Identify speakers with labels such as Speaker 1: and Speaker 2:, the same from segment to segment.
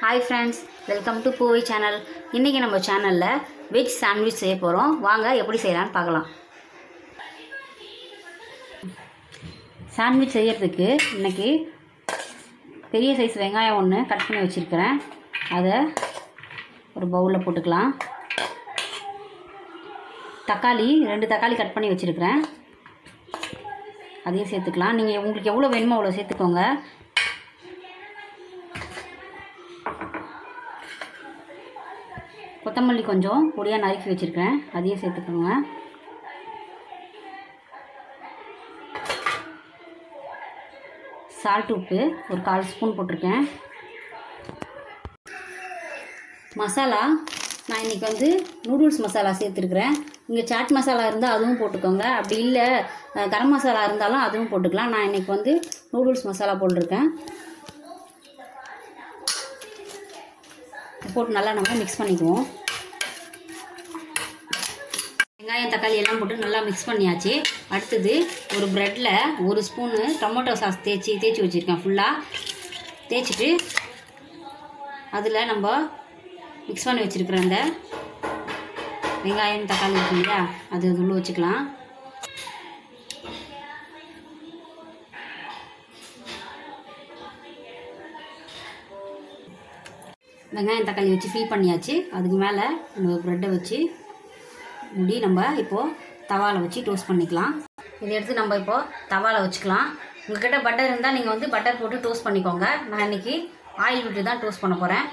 Speaker 1: Hi friends welcome to Poovai channel இன்றைக்கி நம்ம சேனலில் வெஜ் சாண்ட்விச் செய்ய போகிறோம் வாங்க எப்படி செய்யலான்னு பார்க்கலாம். சாண்ட்விச் செய்யறதுக்கு இன்றைக்கி பெரிய சைஸ் வெங்காயம் ஒன்று கட் பண்ணி வச்சுருக்கிறேன். அதை ஒரு பவுலில் போட்டுக்கலாம். தக்காளி ரெண்டு தக்காளி கட் பண்ணி வச்சுருக்கிறேன். அதையும் சேர்த்துக்கலாம். நீங்கள் உங்களுக்கு எவ்வளோ வேணுமோ அவ்வளோ சேர்த்துக்கோங்க. கொத்தமல்லி கொஞ்சம் பொடியாக நறுக்கி வச்சுருக்கேன் அதையும் சேர்த்துக்கோங்க. சால்ட் உப்பு ஒரு கால் ஸ்பூன் போட்டிருக்கேன். மசாலா நான் இன்றைக்கி வந்து நூடுல்ஸ் மசாலா சேர்த்துருக்குறேன். இங்கே சாட் மசாலா இருந்தால் அதுவும் போட்டுக்கோங்க. அப்படி இல்லை கரம் மசாலா இருந்தாலும் அதுவும் போட்டுக்கலாம். நான் இன்றைக்கி வந்து நூடுல்ஸ் மசாலா போட்டிருக்கேன். போட்டு நல்லா நம்ம மிக்ஸ் பண்ணிக்குவோம். வெங்காயம் தக்காளி எல்லாம் போட்டு நல்லா மிக்ஸ் பண்ணியாச்சு. அடுத்தது ஒரு ப்ரெட்டில் ஒரு ஸ்பூனு டொமேட்டோ சாஸ் தேய்ச்சி தேய்ச்சி வச்சுருக்கேன் ஃபுல்லாக தேய்ச்சிட்டு அதில் நம்ம மிக்ஸ் பண்ணி வச்சுருக்குற அந்த வெங்காயம் தக்காளி இருக்கு இல்லையா அது உள்ளே வச்சுக்கலாம். வெங்காயம் தக்காளி வச்சு ஃபில் பண்ணியாச்சு. அதுக்கு மேலே நம்ம ப்ரெட்டை வச்சு முடி நம்ம இப்போது தவாவில் வச்சு டோஸ்ட் பண்ணிக்கலாம். இதை எடுத்து நம்ம இப்போது தவாவில் வச்சுக்கலாம். உங்ககிட்ட பட்டர் இருந்தால் நீங்கள் வந்து பட்டர் போட்டு டோஸ்ட் பண்ணிக்கோங்க. நான் இன்றைக்கி ஆயில் விட்டு தான் டோஸ்ட் பண்ண போகிறேன்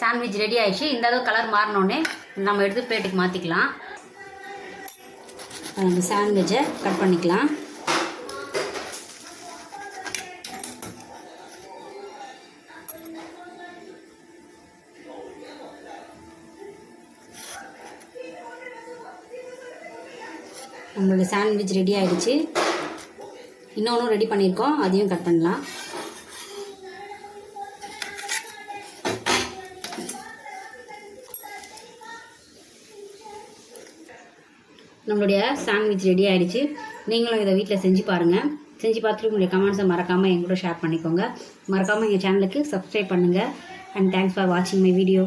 Speaker 1: சாண்ட்விச் ரெடி ஆயிடுச்சு. இந்த அளவு கலர் மாறினோடனே நம்ம எடுத்து பிளேட்டுக்கு மாற்றிக்கலாம் நம்ம சாண்ட்விட்சை கட் பண்ணிக்கலாம். நம்மளோட சாண்ட்விச் ரெடி ஆகிடுச்சு இன்னொன்றும் ரெடி பண்ணியிருக்கோம். அதையும் கட் பண்ணலாம். நம்மளுடைய சாண்ட்விச் ரெடி ஆகிடுச்சு நீங்களும் இதை வீட்டில் செஞ்சு பாருங்கள் செஞ்சு பார்த்துட்டு உங்களுடைய கமெண்ட்ஸை மறக்காமல் எங்கூட ஷேர் பண்ணிக்கோங்க. மறக்காமல் எங்கள் சேனலுக்கு சப்ஸ்கிரைப் பண்ணுங்கள் அண்ட் தேங்க்ஸ் ஃபார் வாட்சிங் மை வீடியோ